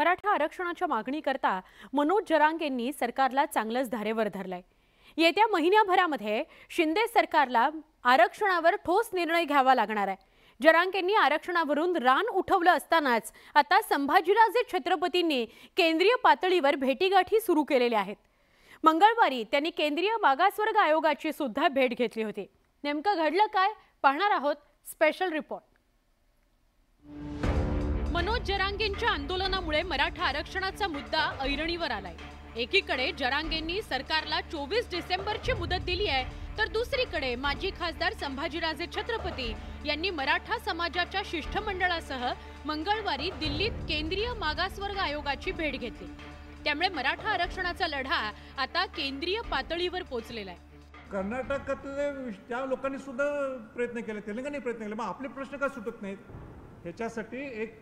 मराठा आरक्षणाच्या मागणीकरता मनोज जरांगेंनी सरकारला चांगलंच धारेवर धरलंय. येत्या महिन्याभरामध्ये शिंदे सरकारला आरक्षणावर ठोस निर्णय घ्यावा लागणार आहे. जरांगेंनी आरक्षणावरून रान उठवलं असतानाच आता संभाजीराजे छत्रपतींनी केंद्रीय पातळीवर भेटीगाठी सुरू केलेल्या आहेत. मंगळवारी त्यांनी केंद्रीय मागासवर्ग आयोगाची सुद्धा भेट घेतली होती. नेमकं घडलं काय? पाहणार आहोत स्पेशल रिपोर्ट. मनोज जरांगेंच्या आंदोलनामुळे मराठा आरक्षणाचा मुद्दा ऐरणीवर आलाय. एकीकडे जरांगेंनी सरकारला चोवीस डिसेंबरची मुदत दिली आहे तर दुसरीकडे माजी खासदार संभाजीराजे छत्रपती यांनी मराठा समाजाच्या शिष्टमंडळासह मंगळवारी दिल्लीत केंद्रीय मागासवर्ग आयोगाची भेट घेतली. त्यामुळे मराठा आरक्षणाचा लढा आता केंद्रीय पातळीवर पोहोचलेला आहे. कर्नाटकातले त्या लोकांनी सुद्धा प्रयत्न केले तेलंगणाने प्रयत्न केले. मग आपले प्रश्न का सुटत नाहीत? ह्याच्यासाठी एक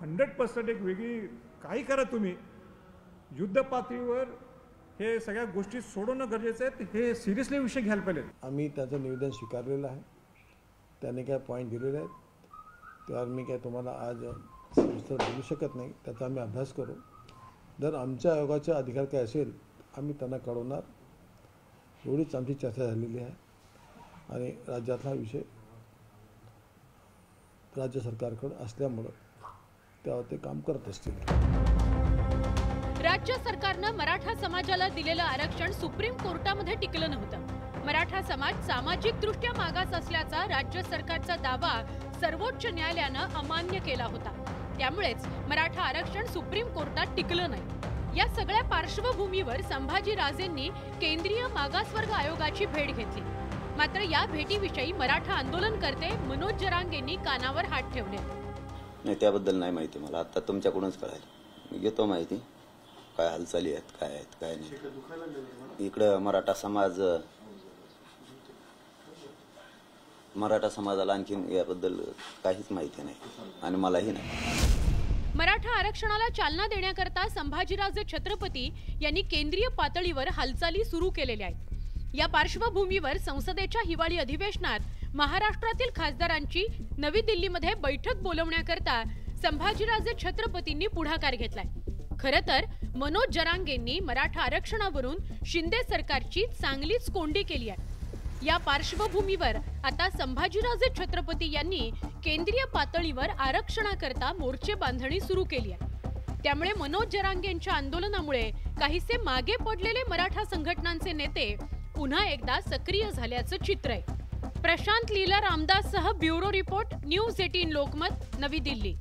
हंड्रेड पर्सेंट एक वेगळी काही करा तुम्ही. युद्ध पातळीवर हे सगळ्या गोष्टी सोडवणं गरजेचं आहे. हे सिरियसली विषय घ्यायला पाहिजे. आम्ही त्याचं निवेदन स्वीकारलेलं आहे. त्याने काय पॉईंट दिलेले आहेत. त्यावर मी काय तुम्हाला आज सविस्तर बोलू शकत नाही. त्याचा आम्ही अभ्यास करू. जर आमच्या आयोगाचे अधिकार काय असेल आम्ही त्यांना कळवणार. एवढीच आमची चर्चा झालेली आहे. आणि राज्यातला विषय राज्य सरकारकडं असल्यामुळं त्यावर ते काम करत असतील? राज्य सरकारनं मराठा समाजाला दिलेलं आरक्षण सुप्रीम कोर्टामध्ये टिकलं नव्हतं. मराठा समाज सामाजिक दृष्ट्या मागास असल्याचा राज्य सरकारचा दावा सर्वोच्च न्यायालयानं अमान्य केला होता. त्यामुळेच मराठा आरक्षण सुप्रीम कोर्टात टिकलं नाही. या सगळ्या पार्श्वभूमीवर संभाजीराजेंनी केंद्रीय मागासवर्ग आयोगाची भेट घेतली. मात्र या भेटीविषयी मराठा आंदोलनकर्ते मनोज जरांगेंनी कानावर हात ठेवले. नाही त्याबद्दल नाही माहिती मला. आता तुमच्याकडूनच कळाली. मी घेतो माहिती. काय हालचाली आहेत काय आहेत काय नाही. इकडं मराठा समाज मराठा समाजाला आणखीन याबद्दल काहीच माहिती नाही आणि मलाही नाही. मराठा आरक्षणाला चालना देण्याकरता संभाजीराजे छत्रपती यांनी केंद्रीय पातळीवर हालचाली सुरू केलेल्या आहेत. या पार्श्वभूमीवर संसदेच्या हिवाळी अधिवेशनात महाराष्ट्रातील खासदारांची नवी दिल्लीमध्ये बैठक बोलवण्याकरता संभाजीराजे छत्रपतींनी पुढाकार घेतलाय. खर तर मनोज जरांगेंनी मराठा आरक्षणावरून शिंदे सरकारची चांगलीच कोंडी केली आहे. या पार्श्वभूमीवर आता संभाजीराजे छत्रपती यांनी केंद्रीय पातळीवर आरक्षणाकरता मोर्चे बांधणी सुरू केली आहे. त्यामुळे मनोज जरांगेंच्या आंदोलनामुळे काहीसे मागे पडलेले मराठा संघटनांचे नेते पुन्हा एकदा सक्रिय झाल्याचं चित्र आहे. प्रशांत लीला रामदास सह bureau report news eighteen Lokmat Navi Delhi.